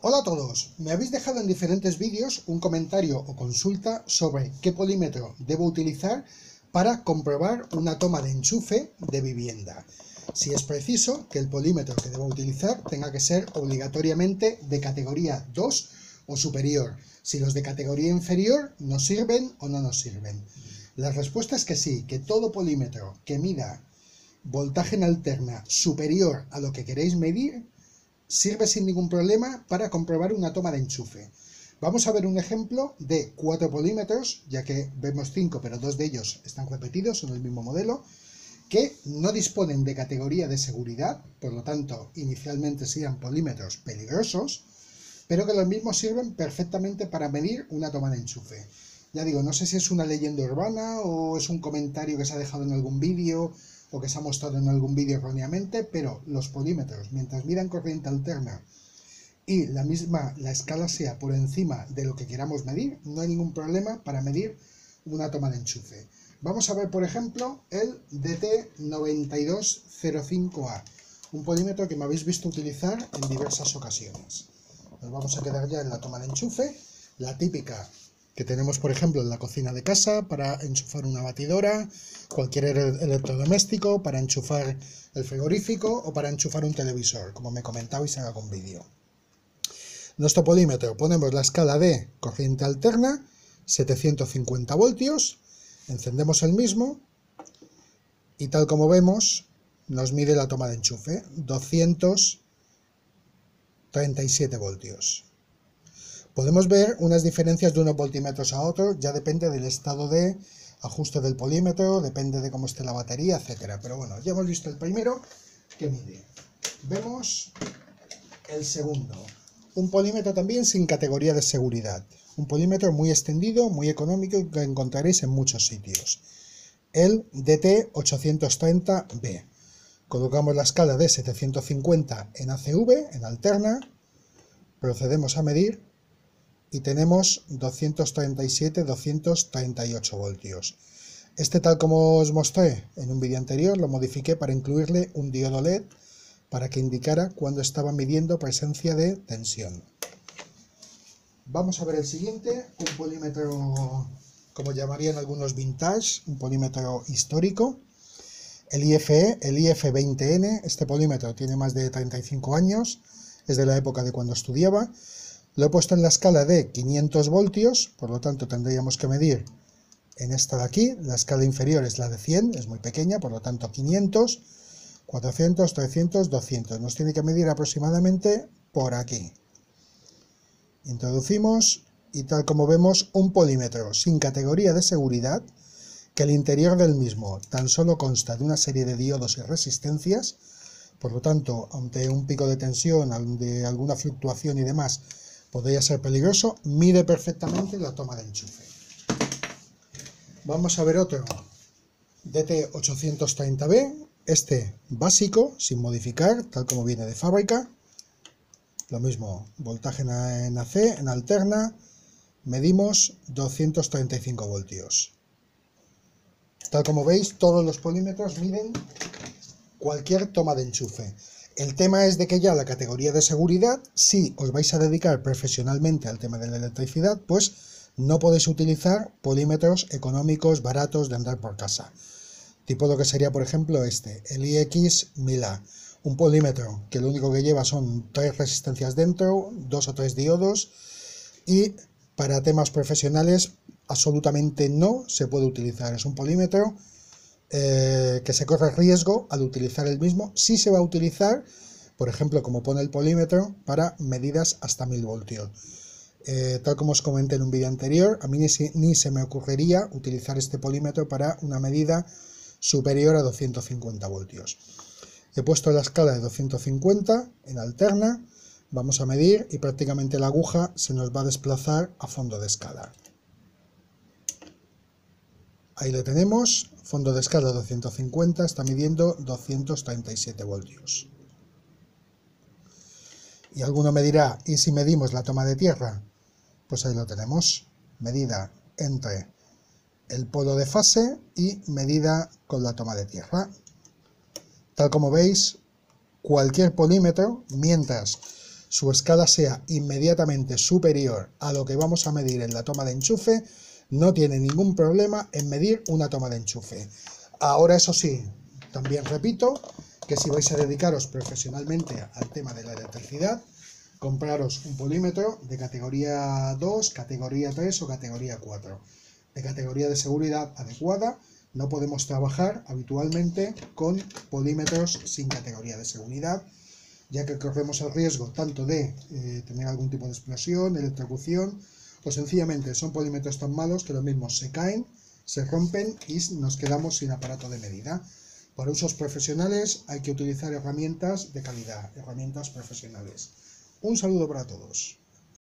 Hola a todos, me habéis dejado en diferentes vídeos un comentario o consulta sobre qué polímetro debo utilizar para comprobar una toma de enchufe de vivienda. Si es preciso que el polímetro que debo utilizar tenga que ser obligatoriamente de categoría 2 o superior, si los de categoría inferior nos sirven o no nos sirven. La respuesta es que sí, que todo polímetro que mida voltaje en alterna superior a lo que queréis medir sirve sin ningún problema para comprobar una toma de enchufe. Vamos a ver un ejemplo de cuatro polímetros, ya que vemos cinco, pero dos de ellos están repetidos, son el mismo modelo, que no disponen de categoría de seguridad, por lo tanto, inicialmente serían polímetros peligrosos, pero que los mismos sirven perfectamente para medir una toma de enchufe. Ya digo, no sé si es una leyenda urbana o es un comentario que se ha dejado en algún vídeo o que se ha mostrado en algún vídeo erróneamente, pero los polímetros, mientras midan corriente alterna y la misma, la escala sea por encima de lo que queramos medir, no hay ningún problema para medir una toma de enchufe. Vamos a ver, por ejemplo, el DT9205A, un polímetro que me habéis visto utilizar en diversas ocasiones. Nos vamos a quedar ya en la toma de enchufe, la típica que tenemos, por ejemplo, en la cocina de casa para enchufar una batidora, cualquier electrodoméstico, para enchufar el frigorífico o para enchufar un televisor, como me comentabais en algún vídeo. Nuestro polímetro, ponemos la escala de corriente alterna, 750 voltios, encendemos el mismo y tal como vemos nos mide la toma de enchufe, 237 voltios. Podemos ver unas diferencias de unos voltímetros a otros, ya depende del estado de ajuste del polímetro, depende de cómo esté la batería, etcétera. Pero bueno, ya hemos visto el primero que mide. Vemos el segundo. Un polímetro también sin categoría de seguridad. Un polímetro muy extendido, muy económico y que encontraréis en muchos sitios. El DT830B. Colocamos la escala de 750 en ACV, en alterna. Procedemos a medir y tenemos 237-238 voltios. Este tal como os mostré en un vídeo anterior lo modifiqué para incluirle un diodo LED para que indicara cuando estaba midiendo presencia de tensión. Vamos a ver el siguiente, un polímetro como llamarían algunos vintage, un polímetro histórico. El IFE, el IF20N, este polímetro tiene más de 35 años, es de la época de cuando estudiaba lo he puesto en la escala de 500 voltios, por lo tanto tendríamos que medir en esta de aquí, la escala inferior es la de 100, es muy pequeña, por lo tanto 500, 400, 300, 200. Nos tiene que medir aproximadamente por aquí. Introducimos y tal como vemos un polímetro sin categoría de seguridad, que el interior del mismo tan solo consta de una serie de diodos y resistencias, por lo tanto, ante un pico de tensión, de alguna fluctuación y demás, podría ser peligroso, mide perfectamente la toma de enchufe. Vamos a ver otro DT830B, este básico, sin modificar, tal como viene de fábrica. Lo mismo, voltaje en AC, en alterna, medimos 235 voltios. Tal como veis, todos los polímetros miden cualquier toma de enchufe. El tema es de que ya la categoría de seguridad, si os vais a dedicar profesionalmente al tema de la electricidad, pues no podéis utilizar polímetros económicos baratos de andar por casa. Tipo lo que sería, por ejemplo, este, el IX 1000A. Un polímetro que lo único que lleva son tres resistencias dentro, dos o tres diodos y para temas profesionales absolutamente no se puede utilizar. Es un polímetro eh, que se corre riesgo al utilizar el mismo, si se va a utilizar, por ejemplo, como pone el polímetro, para medidas hasta 1000 voltios. Eh, tal como os comenté en un vídeo anterior, a mí ni, ni, se me ocurriría utilizar este polímetro para una medida superior a 250 voltios. He puesto la escala de 250 en alterna, vamos a medir y prácticamente la aguja se nos va a desplazar a fondo de escala. Ahí lo tenemos, fondo de escala 250, está midiendo 237 voltios. Y alguno me dirá, ¿y si medimos la toma de tierra? Pues ahí lo tenemos, medida entre el polo de fase y medida con la toma de tierra. Tal como veis, cualquier polímetro, mientras su escala sea inmediatamente superior a lo que vamos a medir en la toma de enchufe, no tiene ningún problema en medir una toma de enchufe. Ahora eso sí, también repito que si vais a dedicaros profesionalmente al tema de la electricidad, compraros un polímetro de categoría 2, categoría 3 o categoría 4. De categoría de seguridad adecuada, no podemos trabajar habitualmente con polímetros sin categoría de seguridad, ya que corremos el riesgo tanto de eh, tener algún tipo de explosión, electrocución, o sencillamente son polímetros tan malos que los mismos se caen, se rompen y nos quedamos sin aparato de medida. Para usos profesionales hay que utilizar herramientas de calidad, herramientas profesionales. Un saludo para todos.